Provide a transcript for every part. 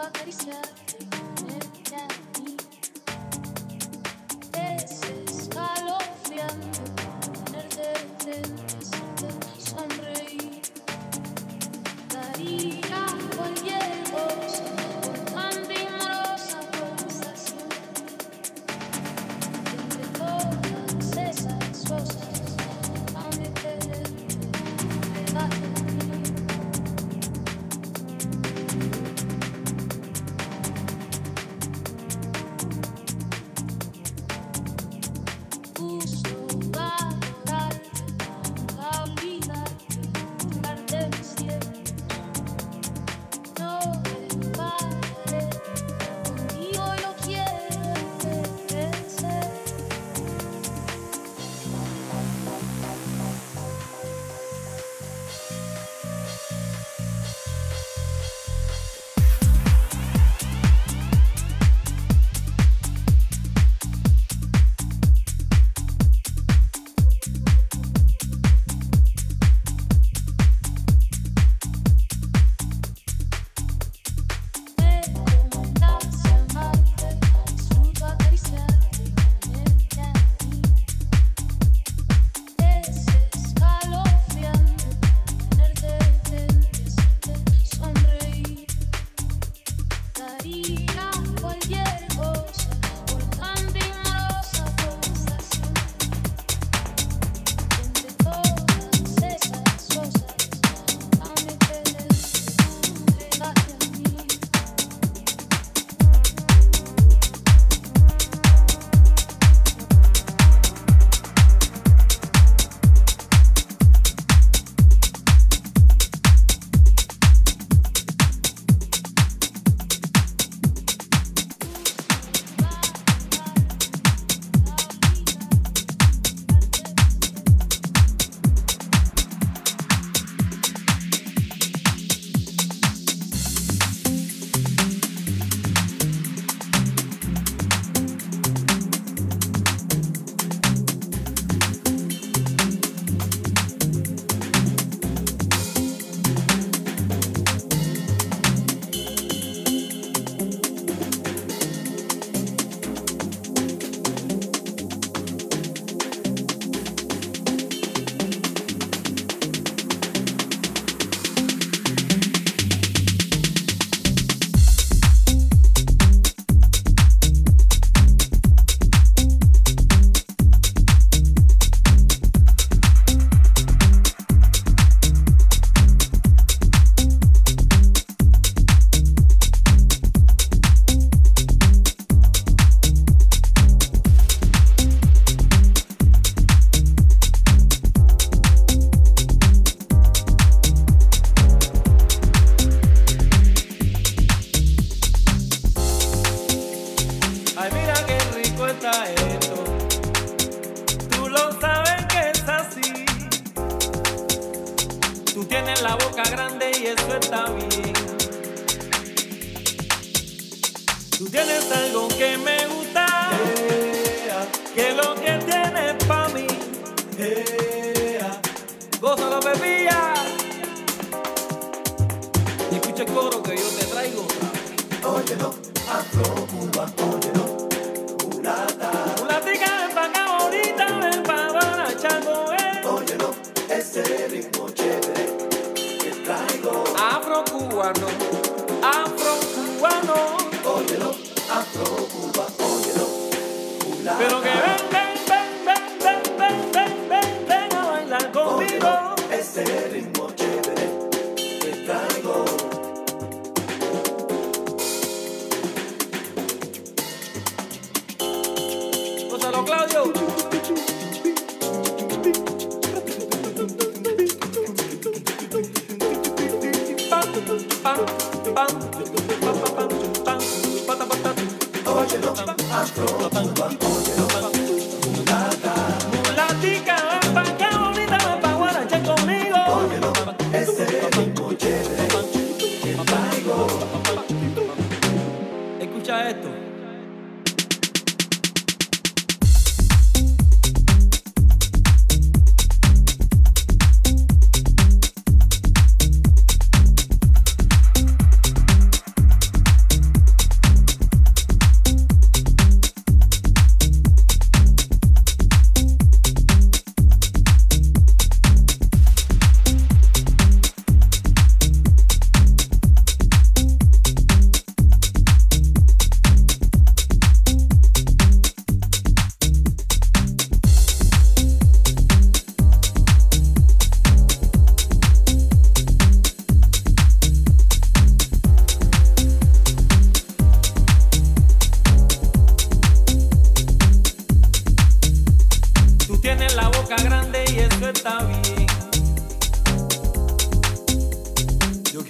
fuck that he smelled.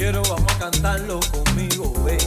Quiero, vamos a cantarlo conmigo, ven.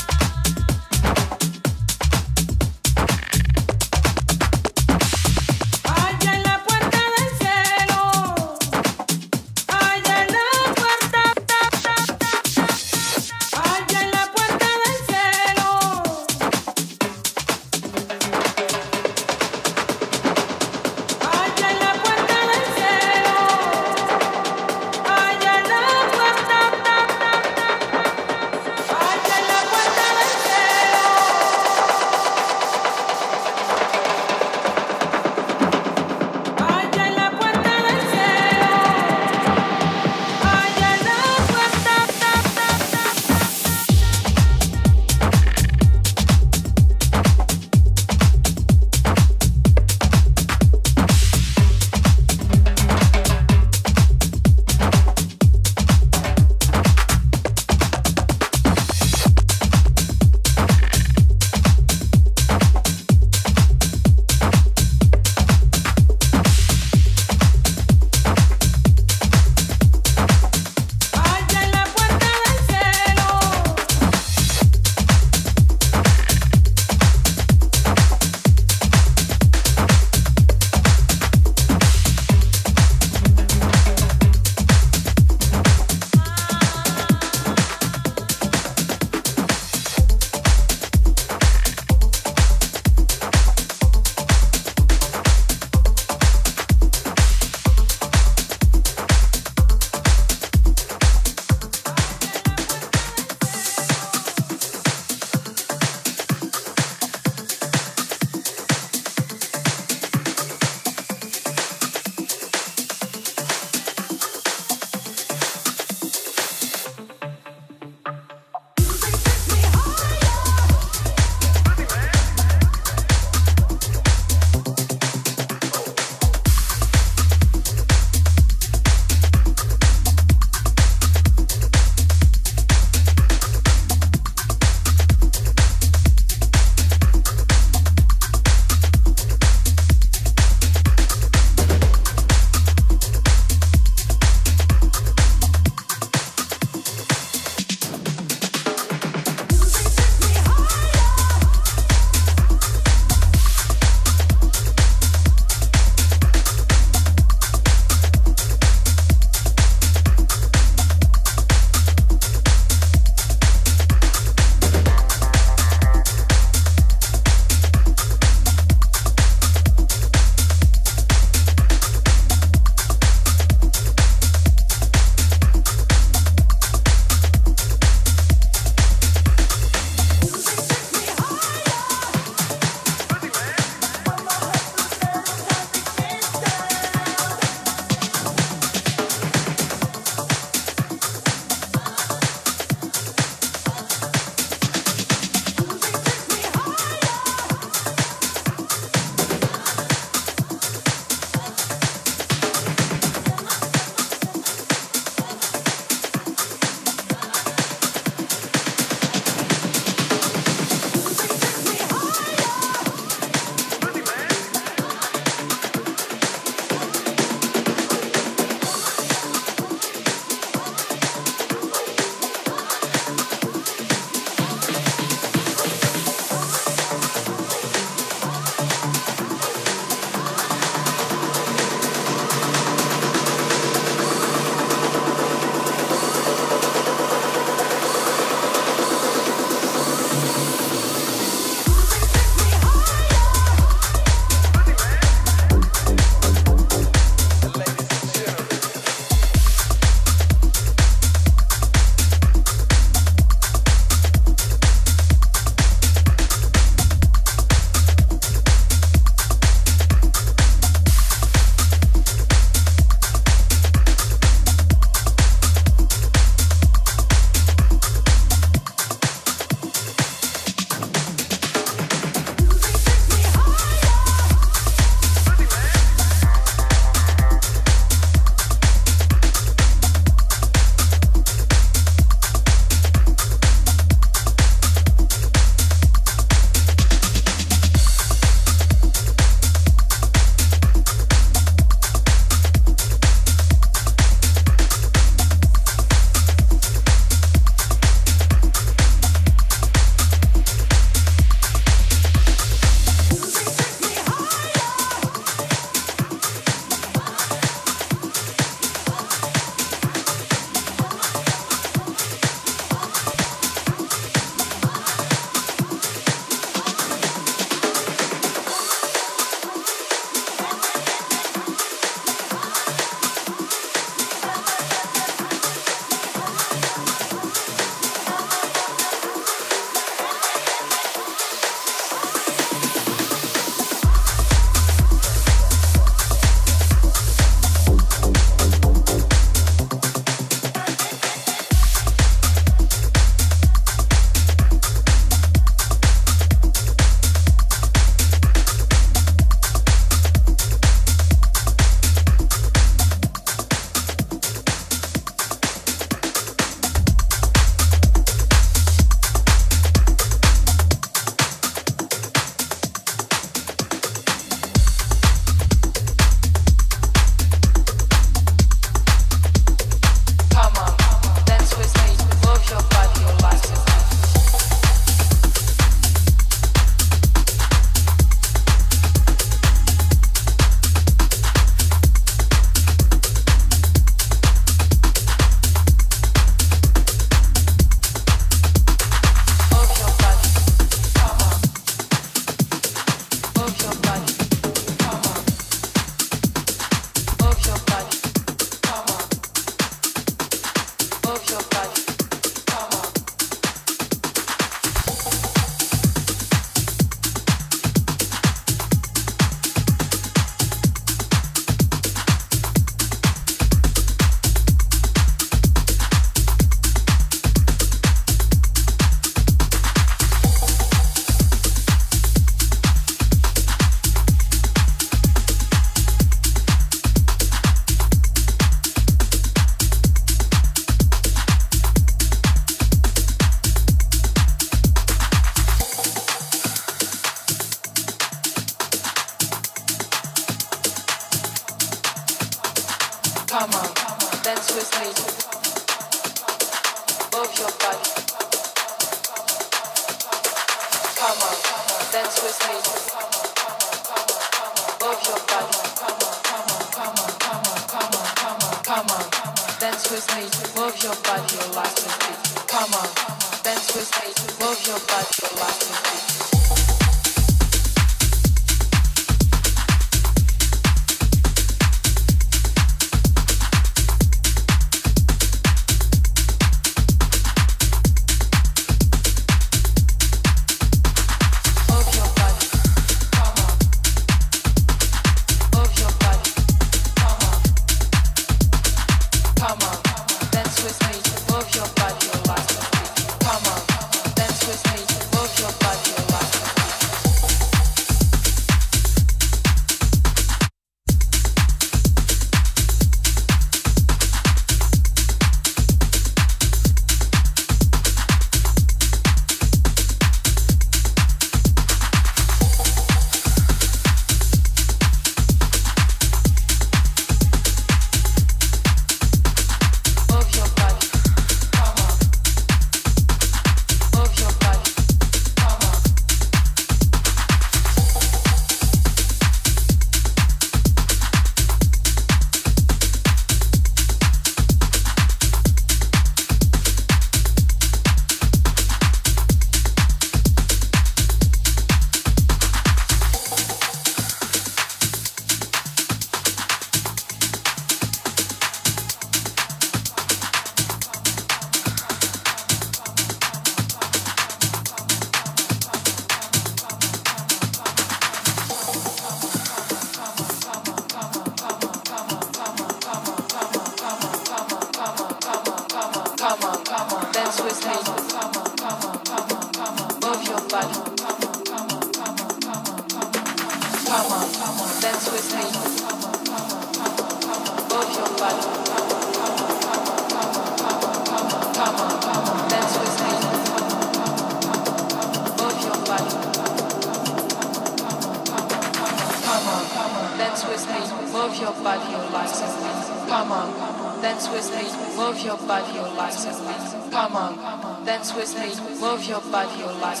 Your body, your life.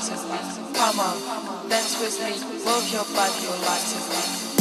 Come on, dance with me, move your body, your life.